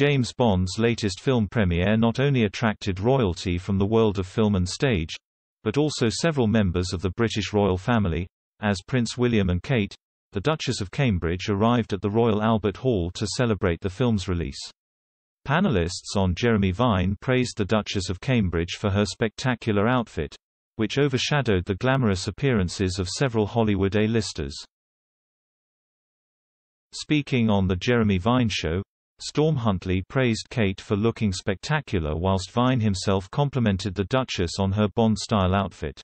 James Bond's latest film premiere not only attracted royalty from the world of film and stage, but also several members of the British royal family, as Prince William and Kate, the Duchess of Cambridge arrived at the Royal Albert Hall to celebrate the film's release. Panelists on Jeremy Vine praised the Duchess of Cambridge for her spectacular outfit, which overshadowed the glamorous appearances of several Hollywood A-listers. Speaking on The Jeremy Vine Show, Storm Huntley praised Kate for looking spectacular whilst Vine himself complimented the Duchess on her Bond-style outfit.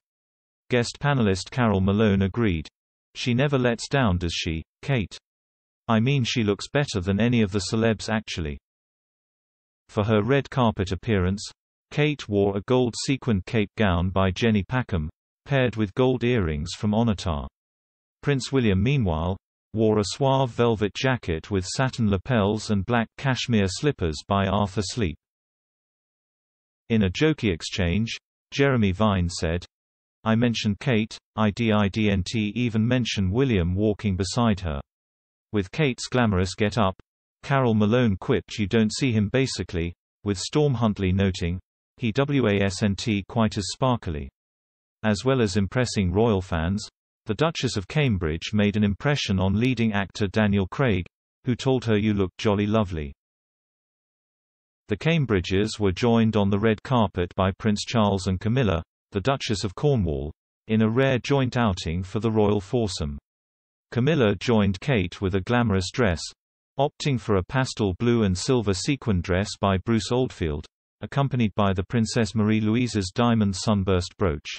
Guest panelist Carole Malone agreed. She never lets down does she, Kate? I mean she looks better than any of the celebs actually. For her red carpet appearance, Kate wore a gold sequined cape gown by Jenny Packham, paired with gold earrings from Onatah. Prince William meanwhile, wore a suave velvet jacket with satin lapels and black cashmere slippers by Arthur Sleep. In a jokey exchange, Jeremy Vine said, I mentioned Kate, I didn't even mention William walking beside her. With Kate's glamorous get-up, Carole Malone quipped you don't see him basically, with Storm Huntley noting, he wasn't quite as sparkly. As well as impressing royal fans, the Duchess of Cambridge made an impression on leading actor Daniel Craig, who told her you look jolly lovely. The Cambridges were joined on the red carpet by Prince Charles and Camilla, the Duchess of Cornwall, in a rare joint outing for the royal foursome. Camilla joined Kate with a glamorous dress, opting for a pastel blue and silver sequin dress by Bruce Oldfield, accompanied by the Princess Marie Louise's diamond sunburst brooch.